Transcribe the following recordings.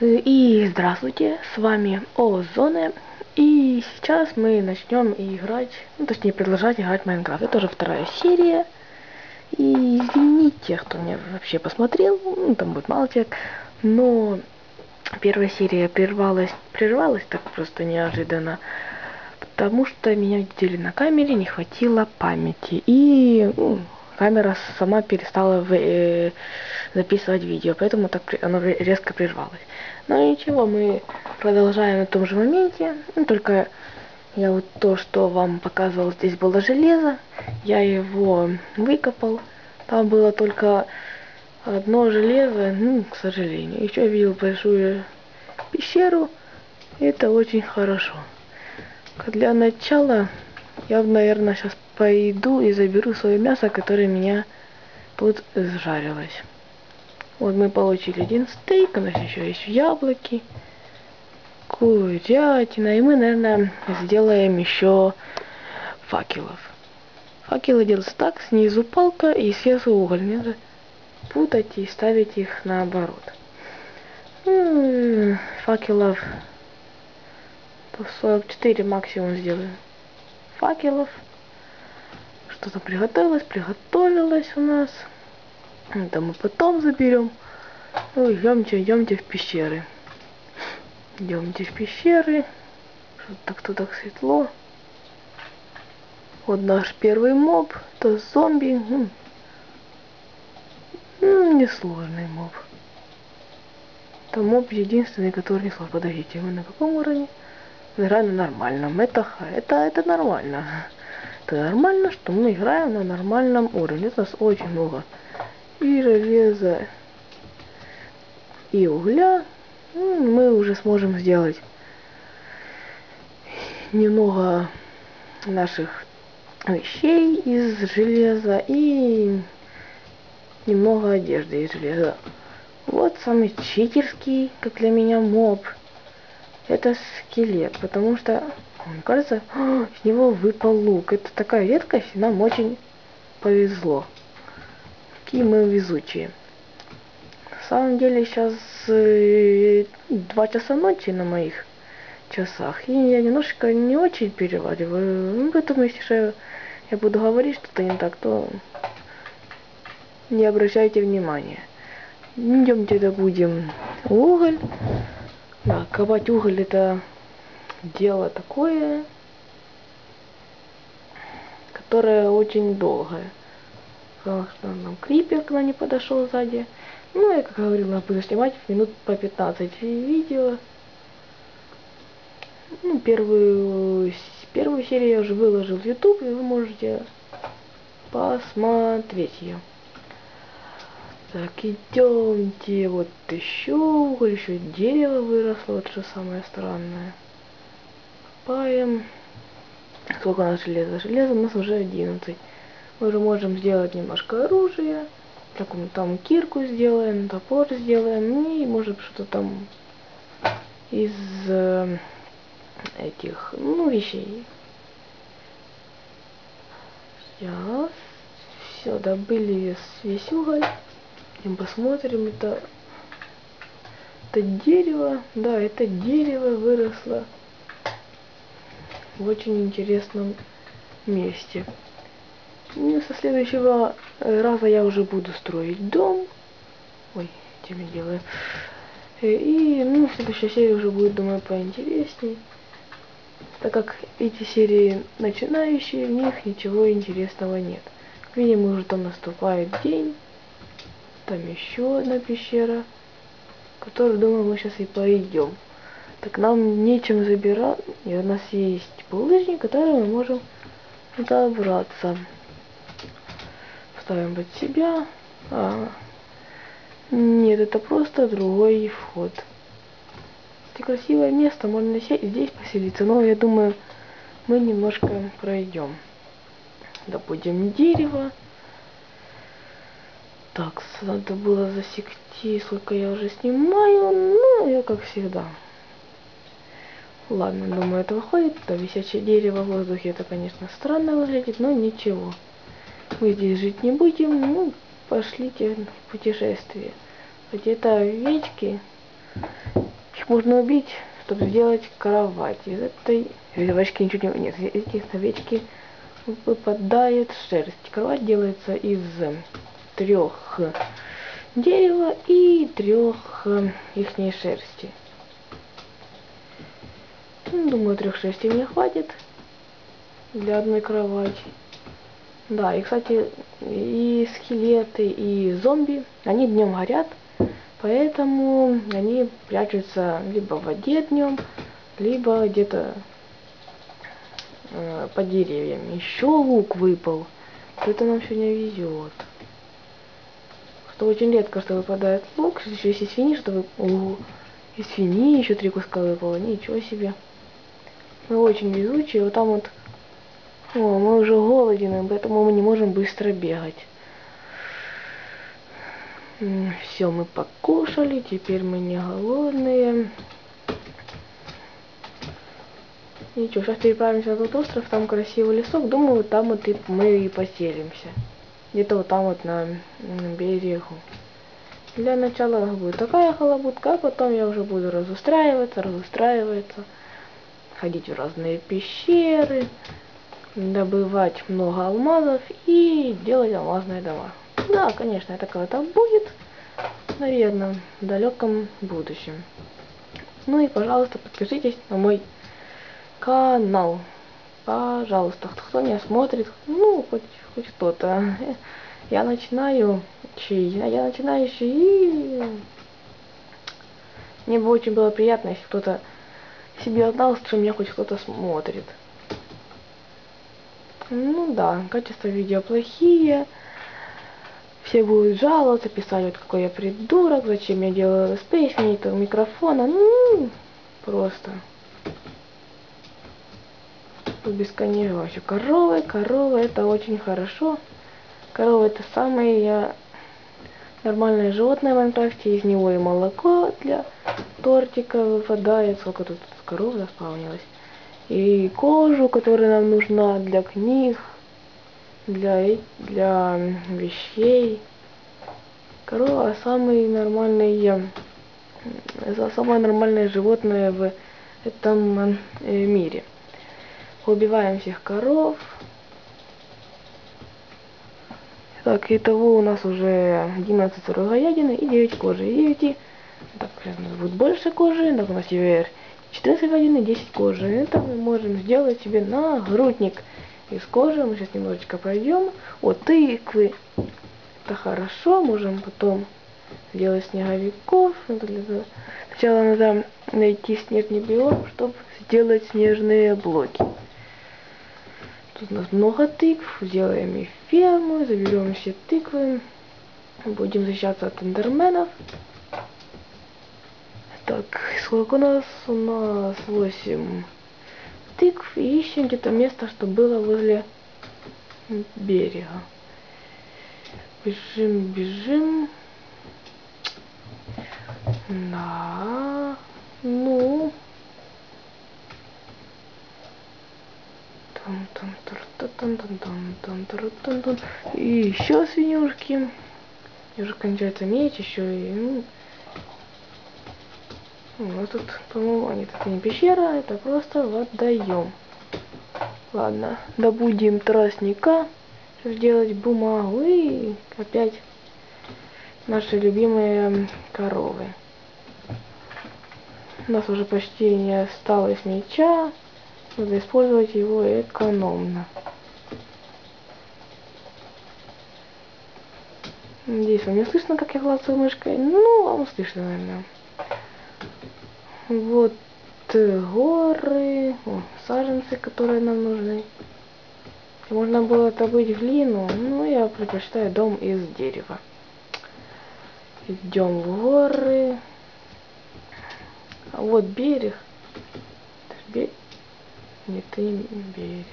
И здравствуйте, с вами Озоне. И сейчас мы начнем играть, ну точнее продолжать играть Майнкрафт. Это уже вторая серия. И извините, кто меня вообще посмотрел, ну там будет мало человек, но первая серия прервалась, прервалась так просто неожиданно, потому что меня видели на камере, не хватило памяти. И ну, камера сама перестала в, э, записывать видео, поэтому так оно резко прервалось. Но ничего, мы продолжаем на том же моменте, ну, только я вот то, что вам показывал, здесь было железо, я его выкопал, там было только одно железо, ну, к сожалению. Еще видел большую пещеру, это очень хорошо. Для начала я, наверное, сейчас пойду и заберу свое мясо, которое меня тут сжарилось. Вот мы получили один стейк, у нас еще есть яблоки, курятина, и мы, наверное, сделаем еще факелов. Факелы делаются так, снизу палка и сверху уголь. Не надо путать и ставить их наоборот. Ну, факелов 44 максимум сделаю. Факелов. Что-то приготовилось, приготовилось у нас. Это мы потом заберем. Ну, идемте, идемте в пещеры. Идемте в пещеры. Что-то так тут так светло. Вот наш первый моб. Это зомби. Несложный моб. Это моб единственный, который не сложный. Подождите, мы на каком уровне? На нормальном. Это, это, это нормально. Это нормально, что мы играем на нормальном уровне. У нас очень много и железа, и угля, ну, мы уже сможем сделать немного наших вещей из железа и немного одежды из железа. Вот самый читерский, как для меня, моб. Это скелет, потому что, мне кажется, с него выпал лук. Это такая редкость, нам очень повезло какие мы везучие. На самом деле сейчас э, 2 часа ночи на моих часах. И я немножко не очень перевариваю. Ну, поэтому если же я буду говорить что-то не так, то не обращайте внимания. Идемте добудем уголь. Да, копать уголь это дело такое, которое очень долгое сказала, что нам крипер к нам не подошел сзади. Ну, я, как говорил, я буду снимать минут по 15 видео. Ну, первую, первую серию я уже выложил в YouTube, и вы можете посмотреть ее. Так, идемте. Вот еще уголь, еще дерево выросло, вот что самое странное. Копаем. Сколько у нас железа? Железа у нас уже 11. Мы уже можем сделать немножко оружия. Такую там кирку сделаем, топор сделаем. И может что-то там из э, этих, ну, вещей. Сейчас. Все, добыли весь, весь уголь. И посмотрим, это, это дерево. Да, это дерево выросло в очень интересном месте. Ну, со следующего э, раза я уже буду строить дом. Ой, тем я делаю. Э, и, ну, следующая серия уже будет, думаю, поинтересней. Так как эти серии начинающие, в них ничего интересного нет. Как видим, уже там наступает день. Там еще одна пещера, в которую, думаю, мы сейчас и пойдем. Так нам нечем забирать. И у нас есть булыжник, который мы можем добраться ставим под себя. А, нет, это просто другой вход. Это красивое место, можно здесь поселиться, но я думаю, мы немножко пройдем. Добудем дерево. Так, надо было засекти, сколько я уже снимаю. Ну, я как всегда. Ладно, думаю, это выходит. Да, висячее дерево в воздухе, это, конечно, странно выглядит, но ничего мы здесь жить не будем, ну, пошлите в путешествие. Где-то овечки овечек можно убить, чтобы сделать кровать. Из этой из овечки ничего не... Нет, эти овечки выпадает шерсть. Кровать делается из трех дерева и трех ихней шерсти. Ну, думаю, трех шерсти мне хватит для одной кровати. Да, и, кстати, и скелеты, и зомби, они днем горят, поэтому они прячутся либо в воде днем, либо где-то э, по деревьям. Еще лук выпал. Это нам сегодня везет. Что очень редко, что выпадает лук. Еще если свиньи, что вы... Ого, из свиньи еще три куска выпало. Ничего себе. Мы очень везучие. Вот там вот о, мы уже голодны, поэтому мы не можем быстро бегать. Все, мы покушали, теперь мы не голодные. Ничего, сейчас переправимся на тот остров, там красивый лесок. Думаю, там вот и мы и поселимся. Где-то вот там вот на, на берегу. Для начала будет такая халабутка, а потом я уже буду разустраиваться, разустраиваться, ходить в разные пещеры добывать много алмазов и делать алмазные дома. Да, конечно, это когда-то будет, наверное, в далеком будущем. Ну и, пожалуйста, подпишитесь на мой канал. Пожалуйста, кто меня смотрит, ну, хоть, хоть кто-то. Я начинаю, я начинающий, и мне бы очень было приятно, если кто-то себе отдал, что меня хоть кто-то смотрит. Ну да, качество видео плохие. Все будут жаловаться, писать, вот какой я придурок, зачем я делаю спейс, мне этого микрофона. Ну, просто. Бесконечно вообще. Коровы, коровы, это очень хорошо. Корова это самое нормальное животное в Майнкрафте. Из него и молоко для тортика выпадает. Сколько тут коров заспавнилось и кожу, которая нам нужна для книг, для, для вещей. Корова самый нормальный, самое нормальное животное в этом э, мире. Убиваем всех коров. Так, итого у нас уже 11 сырой говядины и 9 кожи. И видите, так, будет больше кожи, так у нас теперь 14 говядины, 10 кожи. Это мы можем сделать себе нагрудник из кожи. Мы сейчас немножечко пройдем. О, тыквы. Это хорошо. Можем потом сделать снеговиков. Сначала надо найти снежный биом, чтобы сделать снежные блоки. Тут у нас много тыкв. Сделаем и ферму. Заберем все тыквы. Будем защищаться от эндерменов. Так, сколько у нас? У нас 8 тыкв. И ищем где-то место, что было возле берега. Бежим, бежим. Да. Ну. Там, там, там, там, там, там, там, там, там. И еще свинюшки. И уже кончается меч, еще и ну, ну тут, по-моему, нет, это не пещера, это просто водоем. Ладно, добудем тростника, сделать бумагу и опять наши любимые коровы. У нас уже почти не осталось меча, надо использовать его экономно. Надеюсь, вам не слышно, как я клацаю мышкой. Ну, вам слышно, наверное. Вот горы, о, саженцы, которые нам нужны. Можно было добыть глину, но я предпочитаю дом из дерева. Идем в горы. А вот берег. Нет, это не берег.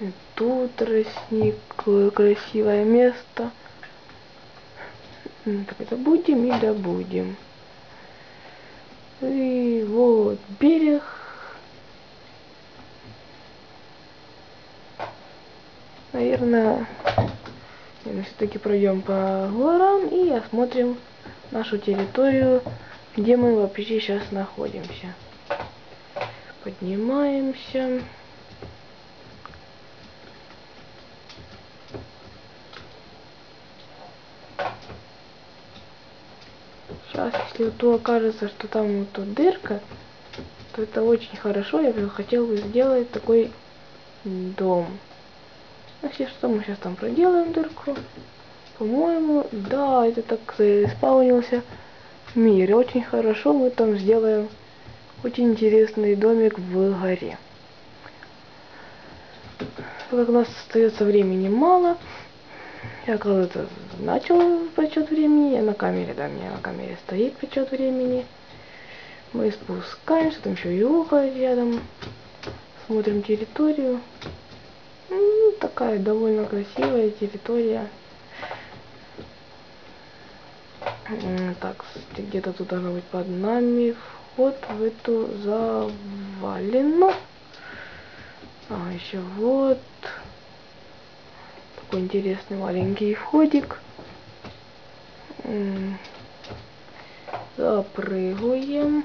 И тут тростник, красивое место. Так, это будем и добудем. И вот берег. Наверное, все-таки пройдем по горам и осмотрим нашу территорию где мы вообще сейчас находимся. Поднимаемся. Сейчас, если то окажется, что там вот тут дырка, то это очень хорошо. Я бы хотел бы сделать такой дом. Если что, мы сейчас там проделаем дырку. По-моему, да, это так исполнился мир. Очень хорошо мы там сделаем очень интересный домик в горе. Как у нас остается времени мало, я когда-то начал подсчет времени, на камере, да, меня на камере стоит подсчет времени. Мы спускаемся, там еще йога рядом, смотрим территорию. Ну, такая довольно красивая территория. Так, где-то тут должно быть под нами вход в эту завалину. А, еще вот такой интересный маленький входик. Запрыгиваем.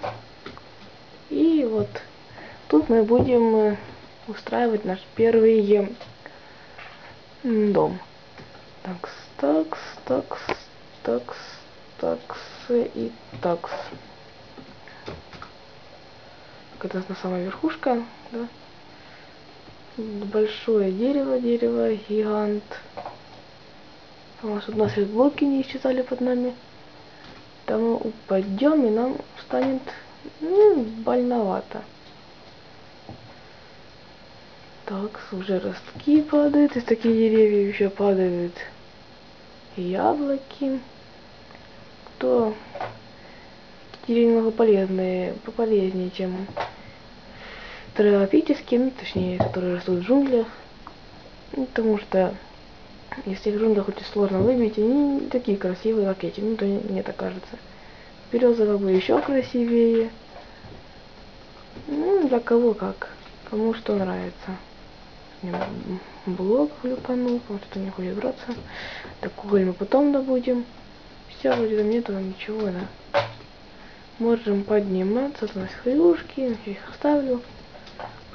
И вот тут мы будем э, устраивать наш первый дом. Такс, такс, такс, такс, такс и такс. Это на самая верхушка, да? Большое дерево, дерево, гигант. Потому что у нас блоки не исчезали под нами. Там мы упадем и нам станет ну, больновато. Так, уже ростки падают, из таких деревьев еще падают яблоки. Кто деревья немного полезные, пополезнее, чем тропические, точнее, которые растут в джунглях. Ну, потому что если в джунглях очень сложно выбить, они не такие красивые, как эти, ну, то мне так кажется. Березовая бы еще красивее. Ну, для кого как. Кому что нравится. Блок влюпанул, потому что не хочет браться. Так уголь мы потом добудем. Все, вроде там нету ничего, да. Можем подниматься, у нас хрюшки, я их оставлю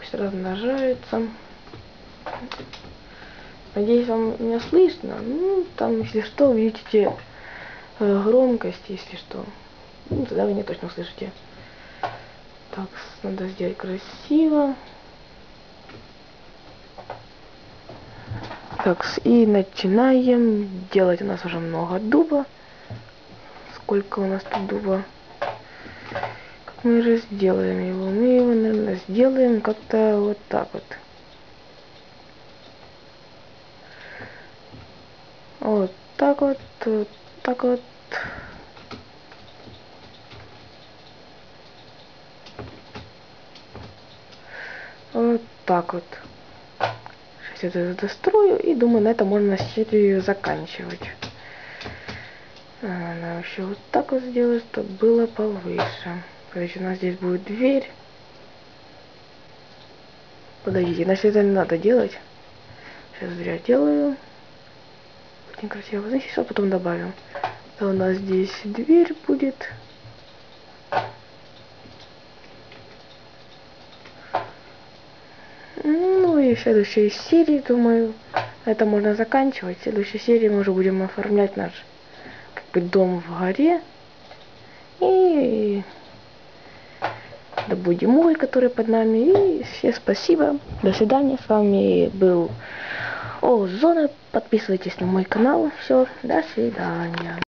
пусть размножаются. Надеюсь, вам меня слышно. Ну, там, если что, увидите э, громкость, если что. Ну, тогда вы не точно услышите. Так, надо сделать красиво. Так, и начинаем делать. У нас уже много дуба. Сколько у нас тут дуба? Мы же сделаем его? Мы его, наверное, сделаем как-то вот так вот. Вот так вот, вот так вот. Вот так вот. Сейчас я это дострою и думаю, на этом можно серию заканчивать. А, надо еще вот так вот сделать, чтобы было повыше. Короче, у нас здесь будет дверь. Подождите, значит это не надо делать. Сейчас зря делаю. Очень красиво. Знаете, что потом добавим? Да у нас здесь дверь будет. Ну и в следующей серии, думаю, это можно заканчивать. В следующей серии мы уже будем оформлять наш как бы, дом в горе. И добудем мой, который под нами. И всем спасибо. До свидания. С вами был Озона. Подписывайтесь на мой канал. Все, до свидания.